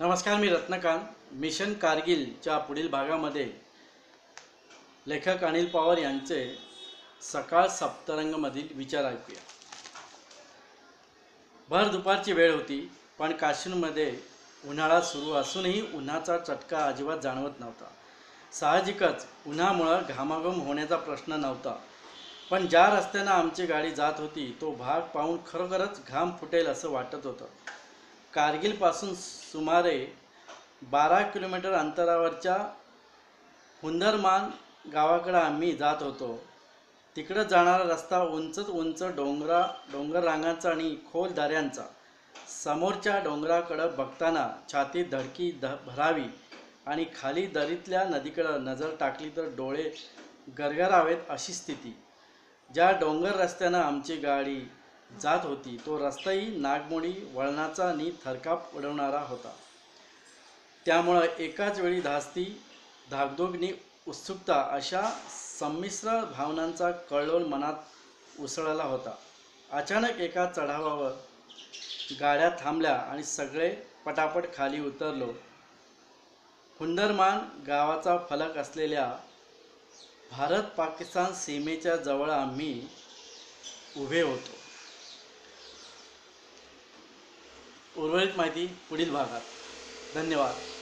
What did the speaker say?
नमस्कार मी रत्नकांत. मिशन कारगिलच्या पुढील भागामध्ये लेखक अनिल पवार यांचे सकाळ सप्तरंगमधील विचार ऐकूया. भर दुपारची वेळ होती पण काश्मीरमध्ये उन्हाळा सुरू असूनही उन्हाचा चटका अजिबात जाणवत नव्हता. साहजिकच उन्हामुळं घामाघूम होण्याचा प्रश्न नव्हता. पण ज्या रस्त्यानं आमची गाडी जात होती तो भाग पाहून खरोखरच घाम फुटेल असं वाटत होतं. कारगिलपासून सुमारे बारा किलोमीटर अंतरावरच्या हुंदरमान गावाकडं आम्ही जात होतो. तिकडं जाणारा रस्ता उंचच उंच डोंगरा डोंगर रांगांचा आणि खोल दऱ्यांचा. समोरच्या डोंगराकडं बघताना छाती धडकी ध भरावी आणि खाली दरीतल्या नदीकडं नजर टाकली तर डोळे गरगरावेत अशी स्थिती. ज्या डोंगर रस्त्यानं आमची गाडी जात होती. तो रस्ताही नागमोडी वळणाचा आणि थरकाप उडवणारा होता. त्यामुळं एकाच वेळी धास्ती धाकधूकनी उत्सुकता अशा संमिश्र भावनांचा कळलोल मनात उसळला होता. अचानक एका चढावावर गाड्या थांबल्या आणि सगळे पटापट खाली उतरलो. हुंदरमान गावाचा फलक असलेल्या भारत पाकिस्तान सीमेच्या जवळ आम्ही उभे होतो. उर्वरित माहिती पुढील भागात. धन्यवाद.